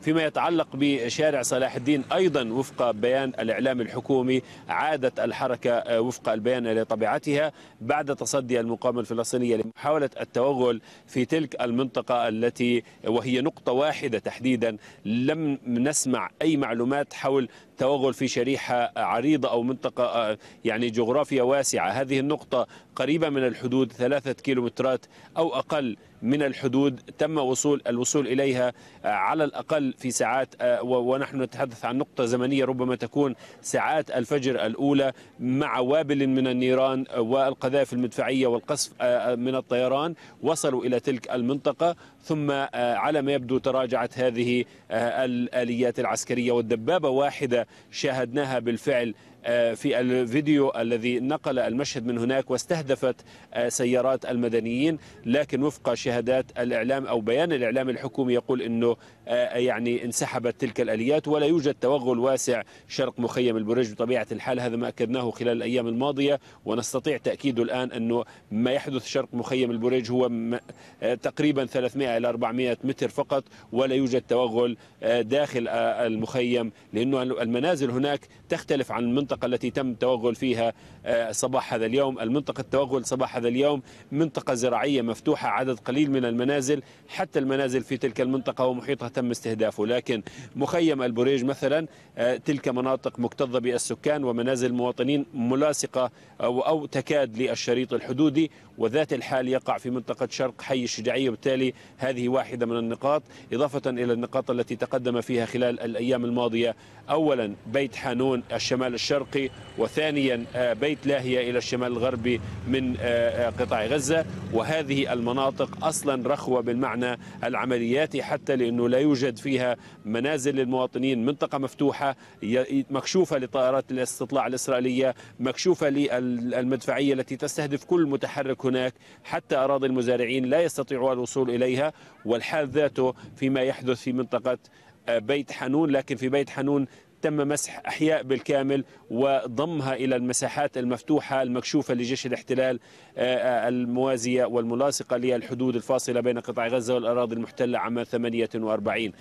فيما يتعلق بشارع صلاح الدين أيضا وفق بيان الإعلام الحكومي عادت الحركة وفق البيان إلى طبيعتها بعد تصدي المقاومة الفلسطينية لمحاولة التوغل في تلك المنطقة التي وهي نقطة واحدة تحديدا. لم نسمع أي معلومات حول توغل في شريحة عريضة أو منطقة يعني جغرافيا واسعة. هذه النقطة قريبة من الحدود ثلاثة كيلومترات أو أقل. من الحدود تم وصول الوصول إليها على الأقل في ساعات ونحن نتحدث عن نقطة زمنية ربما تكون ساعات الفجر الأولى مع وابل من النيران والقذائف المدفعية والقصف من الطيران وصلوا إلى تلك المنطقة. ثم على ما يبدو تراجعت هذه الآليات العسكرية والدبابة واحدة شاهدناها بالفعل في الفيديو الذي نقل المشهد من هناك واستهدفت سيارات المدنيين لكن وفق شهادات الإعلام أو بيان الإعلام الحكومي يقول أنه يعني انسحبت تلك الآليات ولا يوجد توغل واسع شرق مخيم البرج بطبيعة الحال. هذا ما أكدناه خلال الأيام الماضية ونستطيع تأكيده الآن أنه ما يحدث شرق مخيم البرج هو تقريبا 300 إلى 400 متر فقط ولا يوجد توغل داخل المخيم لأنه المنازل هناك تختلف عن المنطقة المنطقة التي تم التوغل فيها صباح هذا اليوم. المنطقة التوغل صباح هذا اليوم منطقة زراعية مفتوحة عدد قليل من المنازل. حتى المنازل في تلك المنطقة ومحيطها تم استهدافه. لكن مخيم البريج مثلا تلك مناطق مكتظة بالسكان ومنازل المواطنين ملاصقة أو, أو تكاد للشريط الحدودي. وذات الحال يقع في منطقة شرق حي الشجاعية وبالتالي هذه واحدة من النقاط. إضافة إلى النقاط التي تقدم فيها خلال الأيام الماضية أولا بيت حانون الشمال الشرقي وثانيا بيت لاهية إلى الشمال الغربي من قطاع غزة. وهذه المناطق أصلا رخوة بالمعنى. العملياتي حتى لأنه لا يوجد فيها منازل للمواطنين منطقة مفتوحة مكشوفة لطائرات الاستطلاع الإسرائيلية مكشوفة للمدفعية التي تستهدف كل متحرك هناك. حتى أراضي المزارعين لا يستطيعون الوصول إليها. والحال ذاته فيما يحدث في منطقة بيت حنون. لكن في بيت حنون تم مسح أحياء بالكامل وضمها إلى المساحات المفتوحة المكشوفة لجيش الاحتلال الموازية والملاصقة للحدود الفاصلة بين قطاع غزة والأراضي المحتلة عام 48